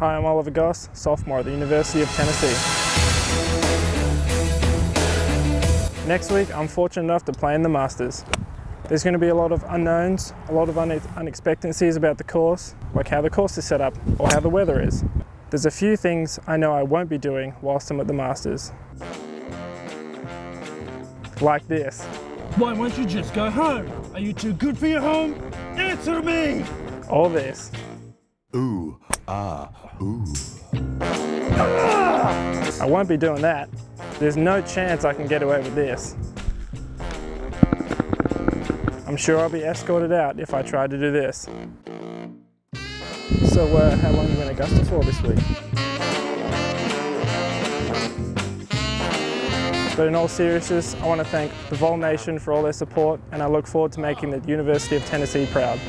Hi, I'm Oliver Goss, sophomore at the University of Tennessee. Next week, I'm fortunate enough to play in the Masters. There's going to be a lot of unknowns, a lot of une unexpectancies about the course, like how the course is set up or how the weather is. There's a few things I know I won't be doing whilst I'm at the Masters. Like this. Why won't you just go home? Are you too good for your home? Answer me! All this. Ooh, ah, ooh. I won't be doing that. There's no chance I can get away with this. I'm sure I'll be escorted out if I try to do this. So uh, how long are you in Augusta for this week? But in all seriousness, I want to thank the Vol Nation for all their support and I look forward to making the University of Tennessee proud.